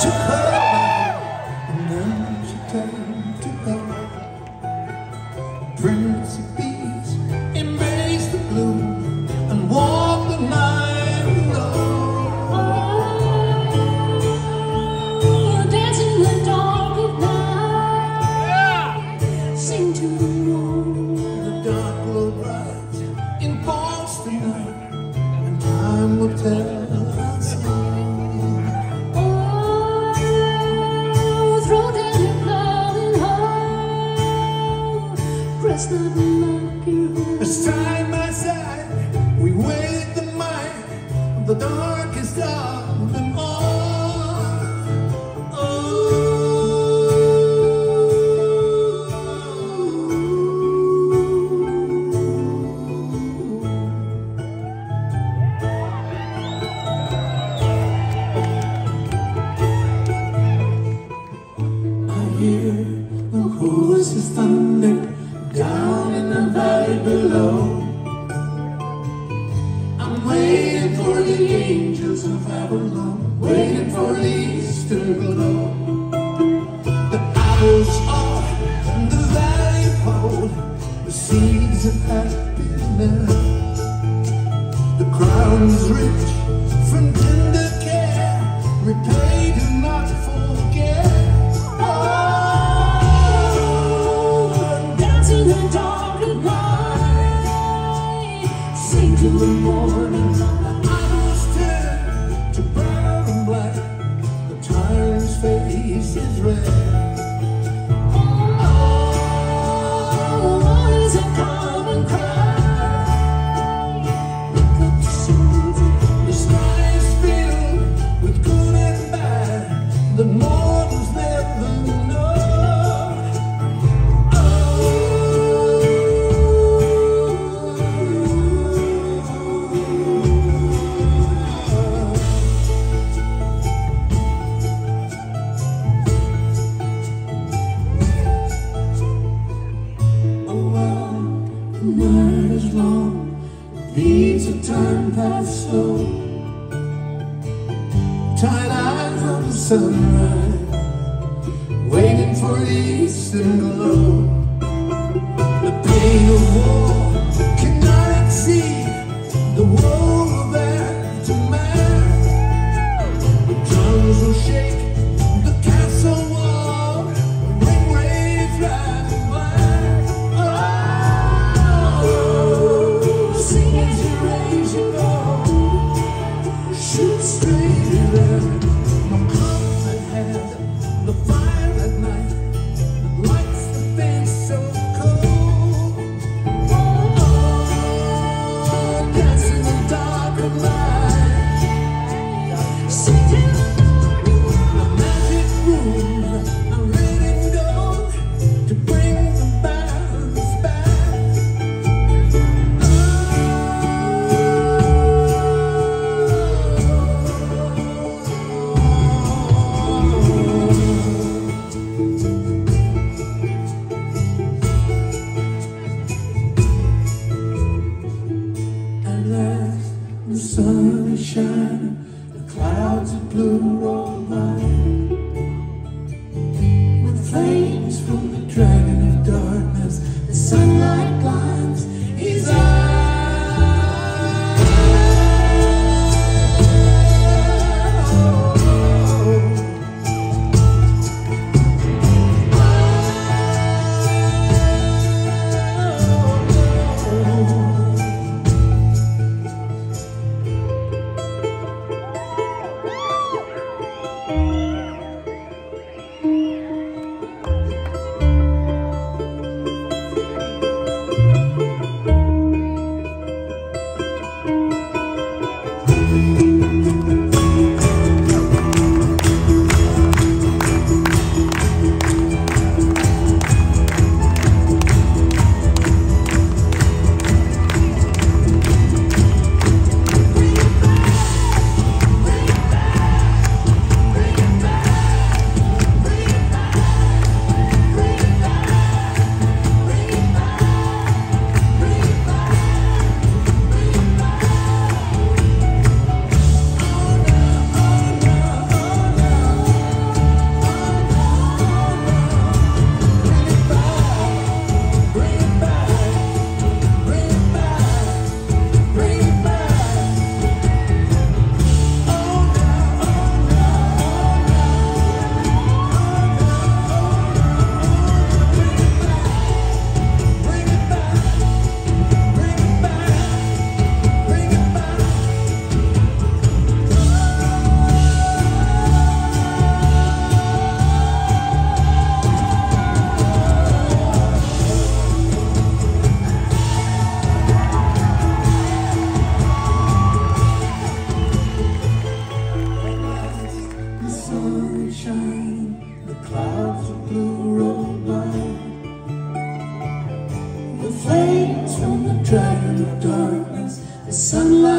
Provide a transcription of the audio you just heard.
to come, And now she came to go. Prince of Peace embrace the gloom And walk the night alone. Oh, Dance in the dark of night. Yeah. Sing to the moon. The dark will rise in Boston night And time will tell us all Side by side, we the of the darkest of them all. Oh. I hear the horses thunder. angels of Babylon waiting for these. the word is wrong, it a time path slow. Tired eyes from the sunrise, waiting for the eastern glow. sunshine. The darkness, the sunlight.